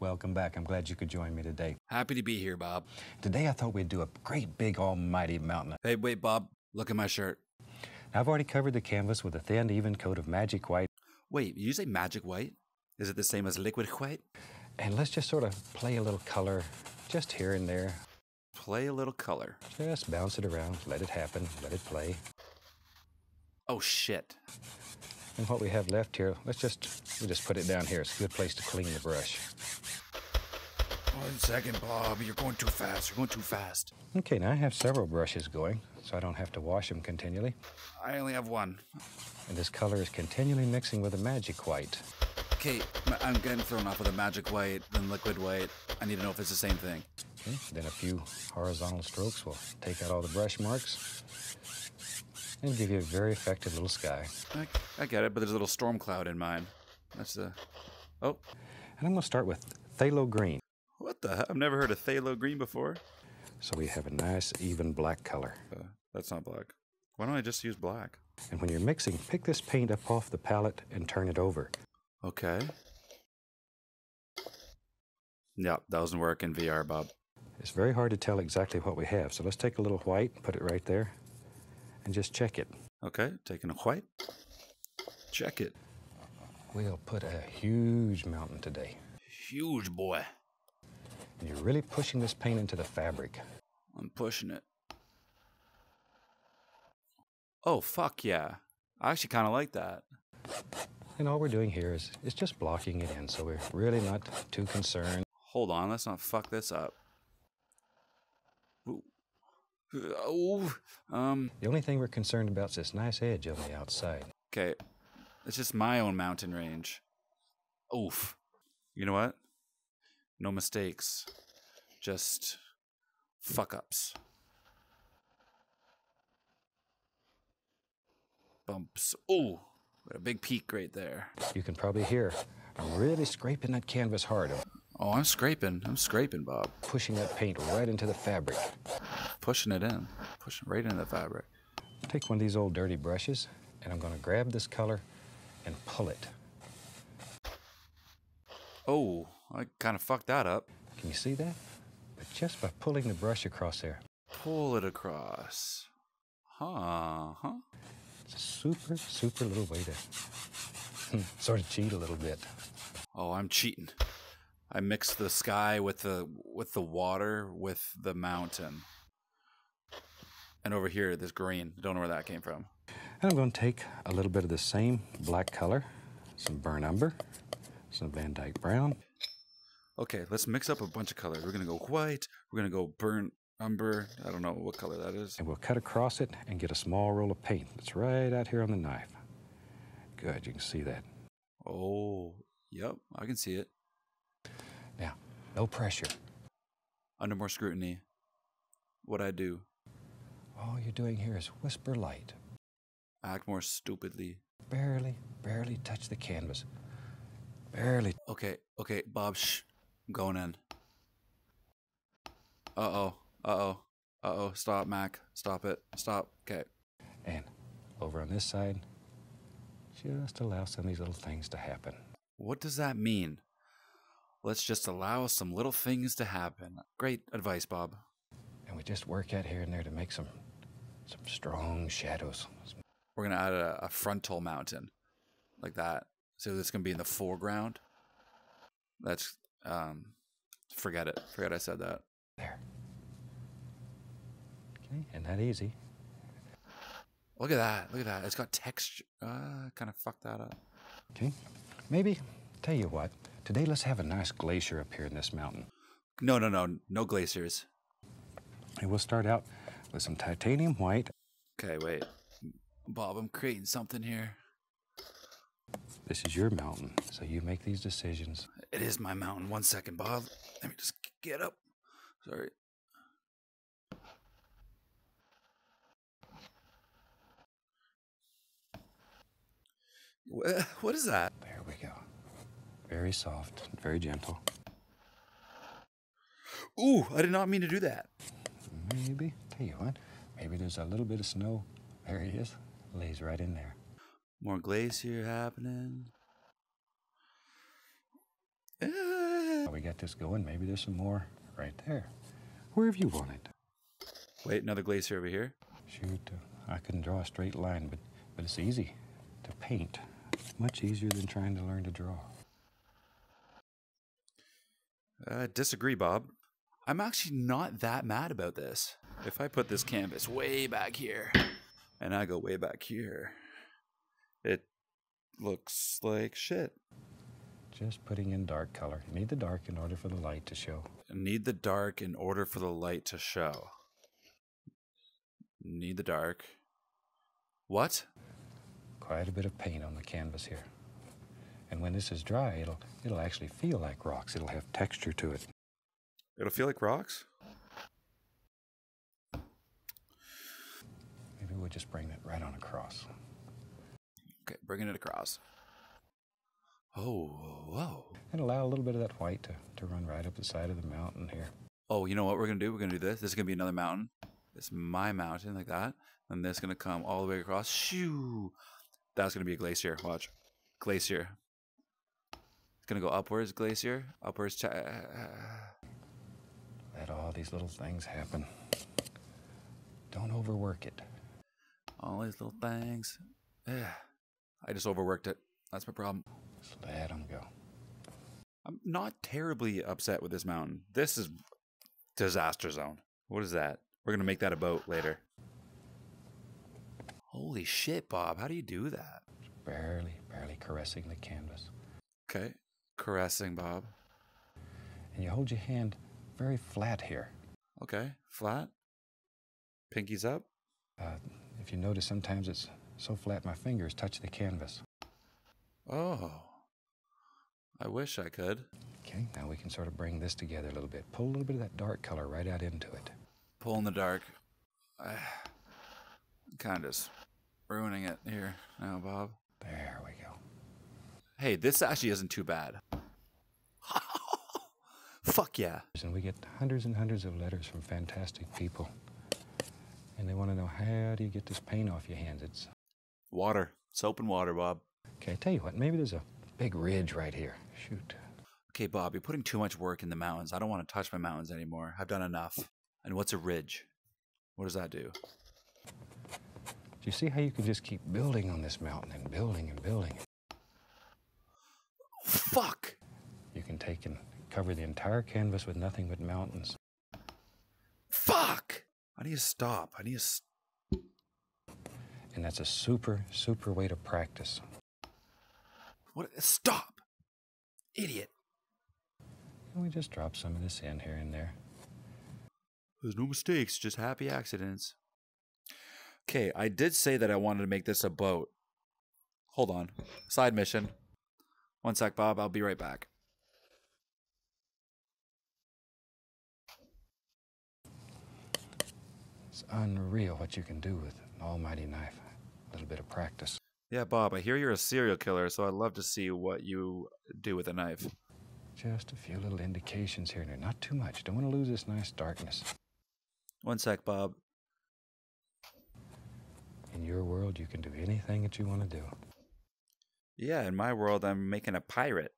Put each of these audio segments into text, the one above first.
Welcome back. I'm glad you could join me today. Happy to be here, Bob. Today I thought we'd do a great big almighty mountain. Hey, wait, Bob. Look at my shirt. I've already covered the canvas with a thin, even coat of magic white. Wait, you say magic white? Is it the same as liquid white? And let's just sort of play a little color just here and there. Play a little color. Just bounce it around, let it happen, let it play. Oh, shit. And what we have left here, let's just, we'll just put it down here. It's a good place to clean the brush. One second, Bob. You're going too fast. You're going too fast. Okay, now I have several brushes going, so I don't have to wash them continually. I only have one. And this color is continually mixing with the magic white. Okay, I'm getting thrown off with the magic white, then liquid white. I need to know if it's the same thing. Okay, then a few horizontal strokes will take out all the brush marks and give you a very effective little sky. I, I get it, but there's a little storm cloud in mine. That's the. Oh. And I'm going to start with phthalo green. What the hell? I've never heard of phthalo green before. So we have a nice, even black color. Uh, that's not black. Why don't I just use black? And when you're mixing, pick this paint up off the palette and turn it over. Okay. Yeah, that doesn't work in VR, Bob. It's very hard to tell exactly what we have. So let's take a little white, put it right there, and just check it. Okay, taking a white. Check it. We'll put a huge mountain today. Huge boy. And you're really pushing this paint into the fabric. I'm pushing it. Oh, fuck yeah. I actually kind of like that. And all we're doing here is, is just blocking it in, so we're really not too concerned. Hold on, let's not fuck this up. Oh, um. The only thing we're concerned about is this nice edge on the outside. Okay, it's just my own mountain range. Oof. You know what? No mistakes, just fuck ups. Bumps. Ooh, a big peak right there. You can probably hear I'm really scraping that canvas hard. Oh, I'm scraping. I'm scraping, Bob. Pushing that paint right into the fabric. Pushing it in. Pushing right into the fabric. Take one of these old dirty brushes, and I'm going to grab this color and pull it. Oh, I kind of fucked that up. Can you see that? But just by pulling the brush across there. Pull it across. Huh, huh? It's a super, super little way to hmm, sort of cheat a little bit. Oh, I'm cheating. I mixed the sky with the with the water with the mountain. And over here, this green. Don't know where that came from. And I'm going to take a little bit of the same black color, some burnt umber, some Van Dyke brown. Okay, let's mix up a bunch of colors. We're going to go white. We're going to go burnt umber. I don't know what color that is. And we'll cut across it and get a small roll of paint. It's right out here on the knife. Good, you can see that. Oh, yep, I can see it. Now, no pressure. Under more scrutiny, what I do? All you're doing here is whisper light. Act more stupidly. Barely, barely touch the canvas. Barely. Okay, okay, Bob, shh. I'm going in. Uh oh, uh oh, uh oh. Stop, Mac. Stop it. Stop. Okay. And over on this side, just allow some of these little things to happen. What does that mean? Let's just allow some little things to happen. Great advice, Bob. And we just work out here and there to make some some strong shadows. We're gonna add a, a frontal mountain, like that. So this gonna be in the foreground. That's um, forget it. Forget I said that. There. Okay, and that easy. Look at that. Look at that. It's got texture. Uh, kind of fucked that up. Okay. Maybe, tell you what, today let's have a nice glacier up here in this mountain. No, no, no. No glaciers. And we'll start out with some titanium white. Okay, wait. Bob, I'm creating something here. This is your mountain, so you make these decisions. It is my mountain. One second, Bob. Let me just get up. Sorry. What is that? There we go. Very soft, very gentle. Ooh, I did not mean to do that. Maybe. Tell you what, maybe there's a little bit of snow. There he is. Lays right in there. More glacier happening. We got this going. Maybe there's some more right there. Wherever you want it. Wait, another glacier over here. Shoot, uh, I couldn't draw a straight line, but, but it's easy to paint. Much easier than trying to learn to draw. Uh, disagree, Bob. I'm actually not that mad about this. If I put this canvas way back here and I go way back here, it looks like shit. Just putting in dark color. You need the dark in order for the light to show. Need the dark in order for the light to show. Need the dark. What? Quite a bit of paint on the canvas here. And when this is dry, it'll it'll actually feel like rocks. It'll have texture to it. It'll feel like rocks? Maybe we'll just bring that right on across. Okay, bringing it across. Oh, whoa. And allow a little bit of that white to, to run right up the side of the mountain here. Oh, you know what we're going to do? We're going to do this. This is going to be another mountain. This is my mountain, like that. And this is going to come all the way across. Shoo! That's going to be a glacier. Watch. Glacier. It's going to go upwards, glacier. Upwards. Let all these little things happen. Don't overwork it. all these little things. Yeah. I just overworked it. That's my problem. Just let them go. I'm not terribly upset with this mountain. This is disaster zone. What is that? We're gonna make that a boat later. Holy shit, Bob! How do you do that? Barely, barely caressing the canvas. Okay, caressing Bob. And you hold your hand very flat here. Okay, flat. Pinkies up. Uh, if you notice, sometimes it's so flat my fingers touch the canvas. Oh, I wish I could. Okay, now we can sort of bring this together a little bit. Pull a little bit of that dark color right out into it. Pull in the dark. Uh, kind of just ruining it here now, Bob. There we go. Hey, this actually isn't too bad. Fuck yeah. And we get hundreds and hundreds of letters from fantastic people. And they want to know how do you get this paint off your hands? It's Water. Soap and water, Bob. okay. I tell you what, maybe there's a big ridge right here. Shoot. Okay, Bob, you're putting too much work in the mountains. I don't want to touch my mountains anymore. I've done enough. And what's a ridge? What does that do? Do you see how you can just keep building on this mountain and building and building? Fuck! You can take and cover the entire canvas with nothing but mountains. Fuck! I need to stop. I need to. St- And that's a super, super way to practice. what? Stop! Idiot. Can we just drop some of this in here and there. There's no mistakes, just happy accidents. Okay, I did say that I wanted to make this a boat. Hold on. Side mission. One sec, Bob. I'll be right back. It's unreal what you can do with an almighty knife. A little bit of practice. Yeah, Bob, I hear you're a serial killer, so I'd love to see what you do with a knife. Just a few little indications here and there. Not too much. Don't want to lose this nice darkness. One sec, Bob. In your world, you can do anything that you want to do. Yeah, in my world, I'm making a pirate.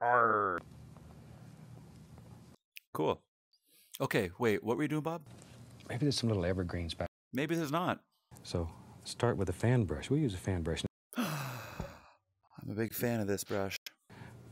Arr. Cool. Okay, wait, what were you doing, Bob? Maybe there's some little evergreens back. Maybe there's not. So start with a fan brush. We'll use a fan brush. I'm a big fan of this brush.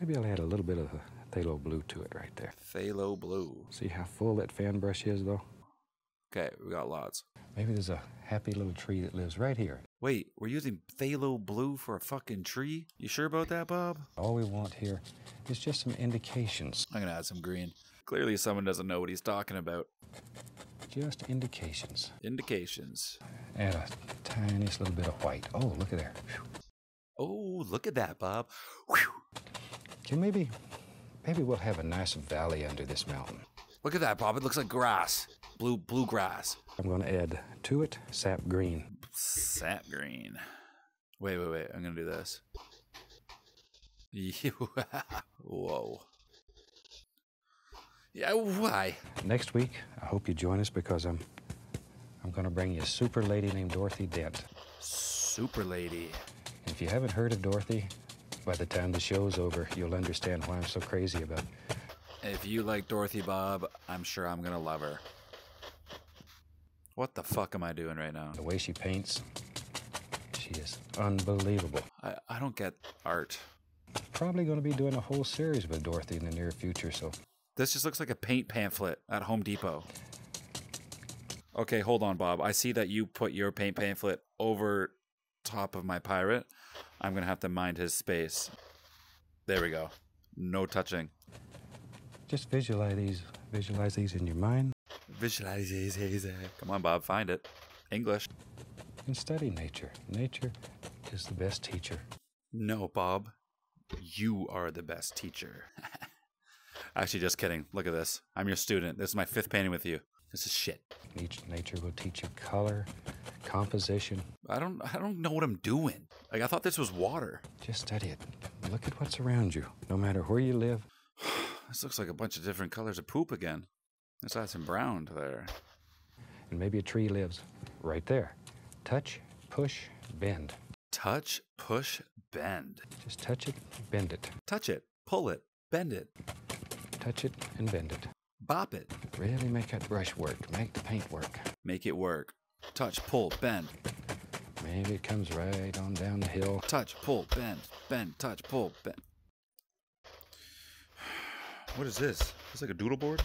Maybe I'll add a little bit of a phthalo blue to it right there. Phthalo blue. See how full that fan brush is, though? Okay, we got lots. Maybe there's a happy little tree that lives right here. Wait, we're using phthalo blue for a fucking tree? You sure about that, Bob? All we want here is just some indications. I'm gonna add some green. Clearly, someone doesn't know what he's talking about. Just indications. Indications. Add a tiniest little bit of white. Oh, look at there. Oh, look at that, Bob. Whew. Okay, maybe, maybe we'll have a nice valley under this mountain. Look at that, Bob. It looks like grass. Blue, blue grass. I'm going to add to it sap green. Sap green. Wait, wait, wait. I'm gonna do this. Whoa. Yeah, why? Next week, I hope you join us because I'm, I'm going to bring you a super lady named Dorothy Dent. Super lady. And if you haven't heard of Dorothy, By the time the show's over, you'll understand why I'm so crazy about it. If you like Dorothy Bob, I'm sure I'm gonna love her. What the fuck am I doing right now? the way she paints. She is unbelievable. I, I don't get art. Probably going to be doing a whole series with Dorothy in the near future, so This just looks like a paint pamphlet at Home Depot. Okay, hold on, Bob. I see that you put your paint pamphlet over top of my pirate. I'm gonna have to mind his space. There we go. No touching. just visualize these, visualize these in your mind Visualize. These. Uh, come on, Bob. Find it. English. and study nature. Nature is the best teacher. No, Bob. You are the best teacher. Actually, just kidding. Look at this. I'm your student. This is my fifth painting with you. This is shit. Nature, nature will teach you color, composition. I don't. I don't know what I'm doing. Like I thought this was water. Just study it. Look at what's around you. No matter where you live, This looks like a bunch of different colors of poop again. Let's add some brown to there. and maybe a tree lives right there. Touch, push, bend. Touch, push, bend. Just touch it, bend it. Touch it, pull it, bend it, Touch it and bend it. bop it, Really make that brush work. Make the paint work. make it work. Touch, pull, bend. Maybe it comes right on down the hill. Touch, pull, bend, bend, touch, pull, bend. What is this? It's like a doodle board?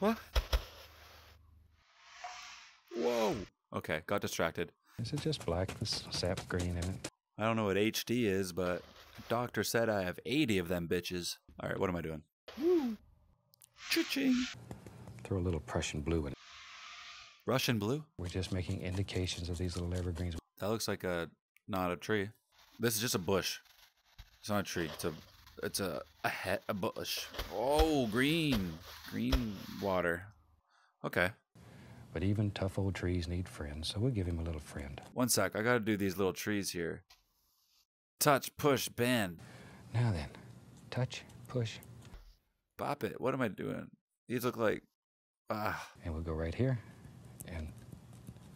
What? Whoa. Okay, got distracted. Is it just black with sap green in it? I don't know what HD is, but doctor said I have 80 of them bitches. All right, what am I doing? Woo. Cha-ching. Throw a little Prussian blue in it. Russian blue? We're just making indications of these little evergreens. That looks like a not a tree. This is just a bush. It's not a tree. It's a it's a a, he- a bush. Oh, green. Green water. Okay. But even tough old trees need friends, so we'll give him a little friend. One sec. I got to do these little trees here. Touch, push, bend. Now then, touch, push, Bop it. What am I doing? These look like ah, and we'll go right here, and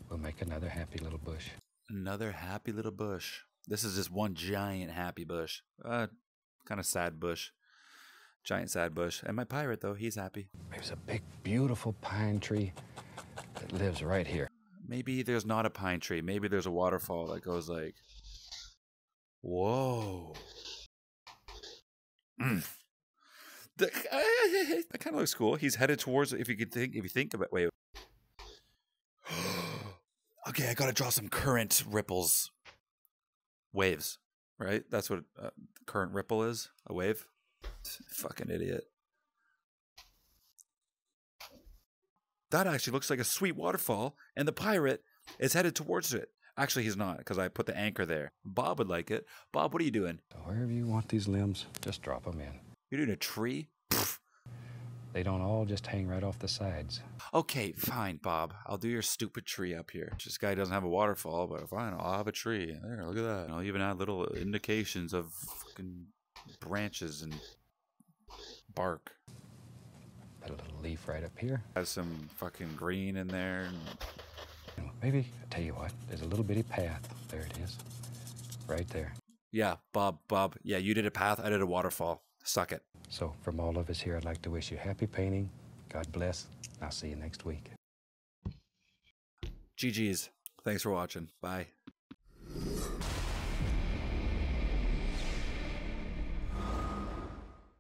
we'll make another happy little bush. Another happy little bush. This is just one giant happy bush. Uh, kind of sad bush. Giant sad bush. And my pirate, though, he's happy. There's a big, beautiful pine tree that lives right here. Maybe there's not a pine tree. Maybe there's a waterfall that goes like, whoa. Mm. That kind of looks cool. He's headed towards. If you could think, if you think about, wait. okay, I gotta draw some current ripples. Waves, right? That's what uh, current ripple is. A wave. Fucking idiot. That actually looks like a sweet waterfall, and the pirate is headed towards it. Actually, he's not because I put the anchor there. Bob would like it. Bob, what are you doing? So wherever you want these limbs, just drop them in. You're doing a tree? They don't all just hang right off the sides. Okay, fine, Bob. I'll do your stupid tree up here. This guy doesn't have a waterfall, but fine, I'll have a tree. There, look at that. And I'll even add little indications of fucking branches and bark. Put a little leaf right up here. Has some fucking green in there. Maybe, I tell you what, there's a little bitty path. There it is. Right there. yeah, Bob, Bob. Yeah, you did a path. I did a waterfall. Suck it. So, from all of us here, I'd like to wish you happy painting. God bless. I'll see you next week. GG's. Thanks for watching. Bye.